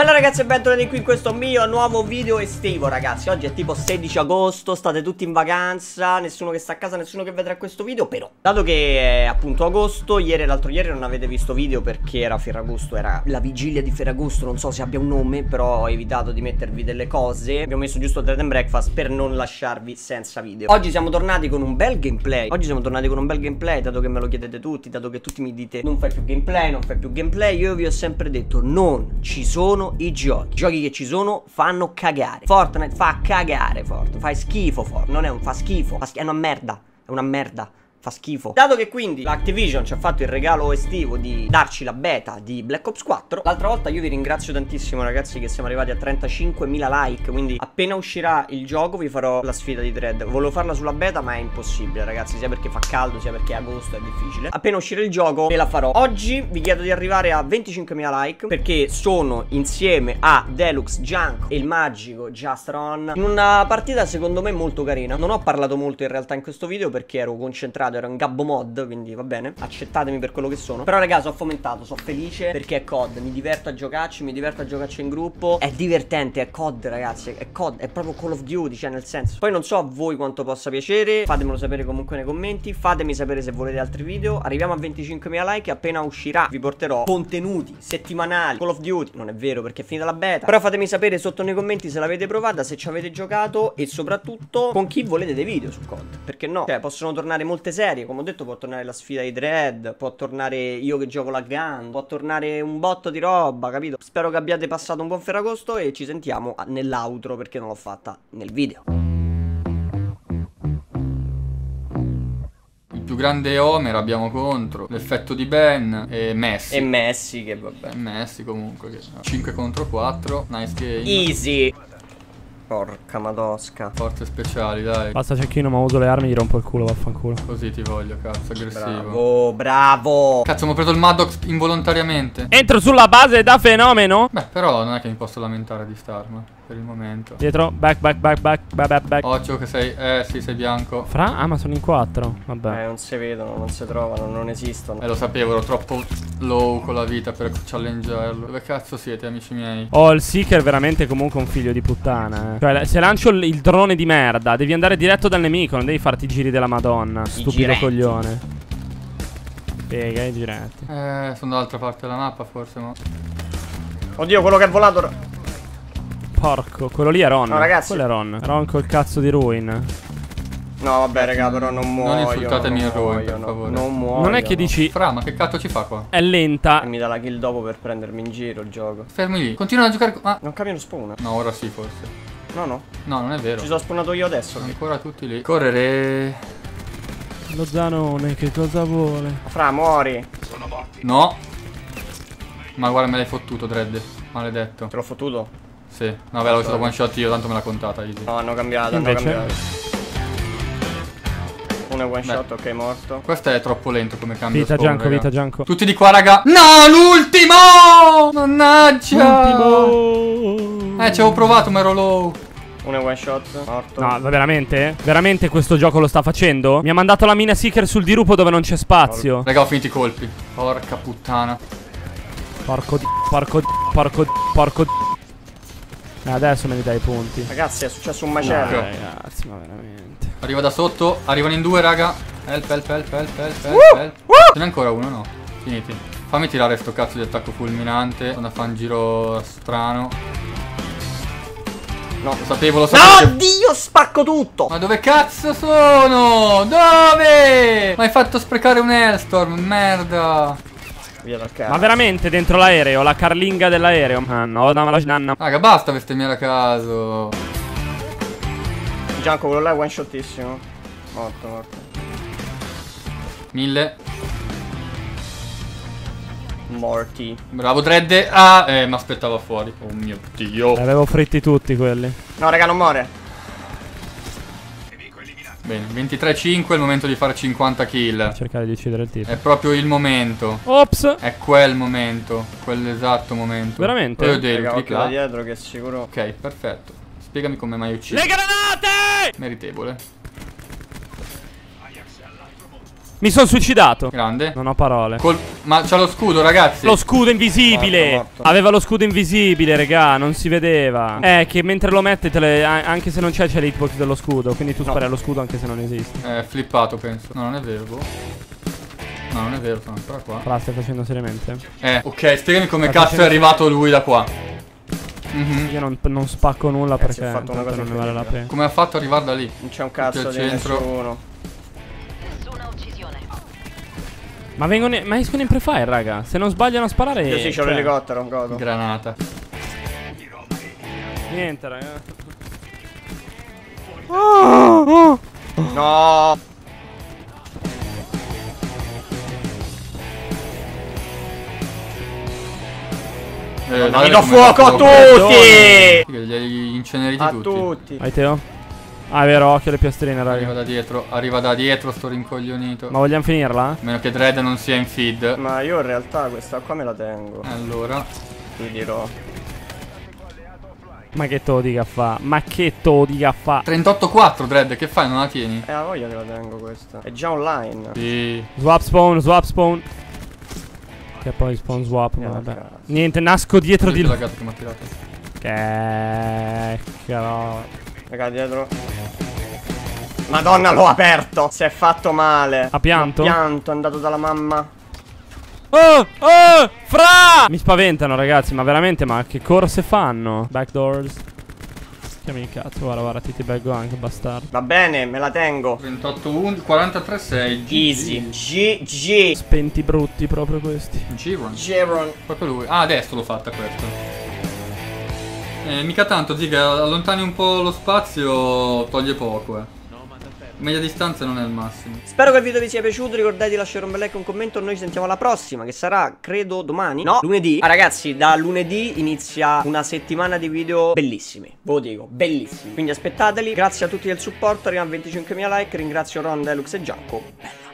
Bella ragazzi e bentornati qui in questo mio nuovo video estivo ragazzi. Oggi è tipo 16 agosto, state tutti in vacanza Nessuno che sta a casa, nessuno che vedrà questo video Però, dato che è appunto agosto Ieri e l'altro ieri non avete visto video perché era Ferragosto Era la vigilia di Ferragosto, non so se abbia un nome Però ho evitato di mettervi delle cose. Abbiamo messo giusto Dead and Breakfast per non lasciarvi senza video. Oggi siamo tornati con un bel gameplay. Oggi siamo tornati con un bel gameplay Dato che me lo chiedete tutti, dato che tutti mi dite Non fai più gameplay, non fai più gameplay Io vi ho sempre detto, non ci sono i giochi. I giochi che ci sono fanno cagare. Fortnite fa cagare Fortnite. Fa schifo Fortnite. Non è un fa schifo. Fa schifo. È una merda. È una merda. Fa schifo. Dato che quindi l'Activision ci ha fatto il regalo estivo di darci la beta di Black Ops 4, l'altra volta io vi ringrazio tantissimo ragazzi che siamo arrivati a 35.000 like, quindi appena uscirà il gioco vi farò la sfida di Dread. Volevo farla sulla beta ma è impossibile ragazzi, sia perché fa caldo sia perché è agosto, è difficile. Appena uscirà il gioco ve la farò. Oggi vi chiedo di arrivare a 25.000 like perché sono insieme a Deluxe Junk e il magico Justron in una partita secondo me molto carina. Non ho parlato molto in realtà in questo video perché ero concentrato fomentato, era un gabbo mod, quindi va bene. Accettatemi per quello che sono. Però ragazzi, ho fomentato, sono felice perché è COD. Mi diverto a giocarci, mi diverto a giocarci in gruppo. È divertente, è COD, ragazzi. È COD, è proprio Call of Duty, cioè nel senso. Poi non so a voi quanto possa piacere. Fatemelo sapere comunque nei commenti. Fatemi sapere se volete altri video. Arriviamo a 25.000 like. Appena uscirà, vi porterò contenuti settimanali. Call of Duty. Non è vero perché è finita la beta. Però fatemi sapere sotto nei commenti se l'avete provata, se ci avete giocato e soprattutto con chi volete dei video su COD. Perché no? Cioè, possono tornare molte serie serie, come ho detto può tornare la sfida di Dread, può tornare io che gioco la gun, può tornare un botto di roba, capito? Spero che abbiate passato un buon Ferragosto e ci sentiamo nell'outro perché non l'ho fatta nel video. Il più grande Homer abbiamo contro, l'effetto di Ben e Messi. E Messi che vabbè. Messi comunque, che 5 contro 4, nice game. Easy. Porca madosca. Forze speciali, dai. Basta cecchino, ma uso le armi, gli rompo il culo, vaffanculo. Così ti voglio, cazzo, aggressivo. Bravo, bravo. Cazzo, mi ho preso il Maddox involontariamente. Entro sulla base da fenomeno. Beh, però non è che mi posso lamentare di starma per il momento. Dietro, back, back, back, back, back, back, back. Occhio che sei, eh sì, sei bianco. Fra? Ah, ma sono in quattro. Vabbè. Eh, non si vedono, non si trovano, non esistono. Eh, lo sapevo, ero troppo low con la vita per challengearlo. Dove cazzo siete, amici miei? Oh, il Seeker è veramente comunque un figlio di puttana, eh. Cioè, se lancio il, il drone di merda, devi andare diretto dal nemico, non devi farti i giri della madonna. I stupido giretti. coglione. Piega i giretti. Eh, sono dall'altra parte della mappa forse, ma... Oddio, quello che è volato... Porco, quello lì è Ron. No, ragazzi. Quello è Ron. Ron col cazzo di Ruin. No, vabbè, raga, però non muoio. Non insultatemi il Ruin, per favore. Non muoio. Non è che dici. Fra, ma che cazzo ci fa qua? È lenta. E mi dà la kill dopo per prendermi in giro il gioco. Fermi lì. Continua a giocare. Ah. Non cambia lo spawn. No, ora sì, forse. No, no. No, non è vero. Ci sono spawnato io adesso. Sono ancora tutti lì. Correre. Lo zanone, che cosa vuole? Fra, muori. Sono morti. No. Ma guarda, me l'hai fottuto, Dredd. Maledetto. Te l'ho fottuto? Sì, no, beh, l'ho usato one shot io, tanto me l'ha contata. Easy. No, hanno cambiato, Invece... hanno cambiato. Uno è one Beh. shot, ok, morto. Questo è troppo lento come cambio. Vita Gianco, vita Gianco. Tutti di qua, raga. No, l'ultimo! Mannaggia! L'ultimo! Eh, ci avevo provato, ma ero low. Uno è one shot, morto. No, veramente? Veramente questo gioco lo sta facendo? Mi ha mandato la mina seeker sul dirupo dove non c'è spazio. Raga, ho finito i colpi. Porca puttana. Porco di... Porco di... Porco di... Porco di... Eh, adesso me ne dai i punti. Ragazzi, è successo un macello. No, ragazzi, ma veramente. Arriva da sotto. Arrivano in due, raga. Help, help, help, help, help, help, uh, help. Uh! Ce n'è ancora uno, no? Finiti. Fammi tirare sto cazzo di attacco fulminante. Quando fa un giro strano. No, lo sapevo, lo sapevo. No, Dio, spacco tutto. Ma dove cazzo sono? Dove? Mi hai fatto sprecare un Hellstorm, merda. Via dal cazzo. Ma veramente dentro l'aereo, la carlinga dell'aereo. Ah no, no, la nanna. Raga, basta bestemmiare a caso. Gianco, quello là è one shotissimo. Morto, morto. Mille. Morti. Bravo Dredd. Ah, eh, mi aspettava fuori. Oh mio dio. Li avevo fritti tutti quelli. No, raga, non muore. Bene, 23-5 è il momento di fare 50 kill. Cercare di uccidere il tipo. È proprio il momento. Ops! È quel momento. Quell'esatto momento. Veramente? Io devo da dietro che è sicuro. Ok, perfetto. Spiegami come mai ucciso. Le granate! Meritevole. Mi sono suicidato. Grande. Non ho parole. Col... Ma c'ha lo scudo, ragazzi. Lo scudo invisibile. Morto, morto. Aveva lo scudo invisibile, regà. Non si vedeva. Eh, che mentre lo mette, te le- anche se non c'è, c'è l'hitbox dello scudo. Quindi tu No. spari allo scudo anche se non esiste. È flippato, penso. No, non è vero. boh. No, non è vero, sono ancora qua. Fra, stai facendo seriamente? Eh, ok, spiegami come Sta cazzo è arrivato lui da qua. Mhm. Io non, non spacco nulla Ragazzi, perché ho fatto una tanto cosa non ne vale la pena. Come ha fatto ad arrivare da lì? Non c'è un cazzo di nessuno. Ma vengono, ma escono in pre-fire, raga. Se non sbagliano a sparare. Io sì, c'ho cioè, l'elicottero, godo. Granata. Niente, raga. No! Eh, Gli guarda do fuoco a tutti! Li hai inceneriti A tutti. tutti. Vai, Teo. Ah, è vero, occhio alle piastrine, Arriva raga. da dietro, arriva da dietro sto rincoglionito. Ma vogliamo finirla? A meno che Dredd non sia in feed. Ma io in realtà questa qua me la tengo. Allora. Ti dirò. Ma che to dica fa? Ma che to dica fa? 38-4 Dredd, che fai? Non la tieni? Eh, la voglia che la tengo questa. È già online. Sì. Swap spawn, swap spawn. Che poi spawn swap, ma Eh, vabbè. cazzo. Niente, nasco dietro di lui. che mi ha tirato. Che caro. Raga, dietro. Madonna, l'ho aperto. Si è fatto male. Ha pianto? Ha pianto, è andato dalla mamma. Oh, oh, fra! Mi spaventano, ragazzi, ma veramente, ma che corse fanno? Backdoors. Chiami il cazzo, guarda, guarda, ti ti baggo anche, bastardo. Va bene, me la tengo. 38-1, 43-6. Easy. GG. Spenti brutti proprio questi. Giron. Geron. Proprio lui. Ah, adesso l'ho fatta questo. Eh, mica tanto, Ziga, allontani un po' lo spazio, toglie poco, eh. Media distanza non è il massimo. Spero che il video vi sia piaciuto. Ricordate di lasciare un bel like e un commento. Noi ci sentiamo alla prossima, che sarà, credo, domani. No, lunedì. Ah, ragazzi, da lunedì inizia una settimana di video bellissimi. Ve lo dico, bellissimi. Quindi aspettateli. Grazie a tutti del supporto. Arriviamo a 25.000 like. Ringrazio Ron, Delux e Gianco. Bella.